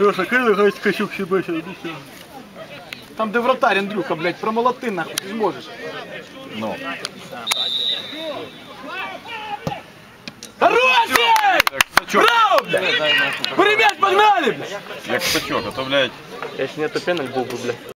Леша, крили гай скачук себе ще іди ну сюди. Там, де вратарь, Андрюха, блядь, промолоти нахуй, ти зможеш. Ну. Хороший! Сачок, Браво, блядь! Бери м'яч, погнали, блядь! як сачок, а то, блядь, Если то пенальт был бы, блядь.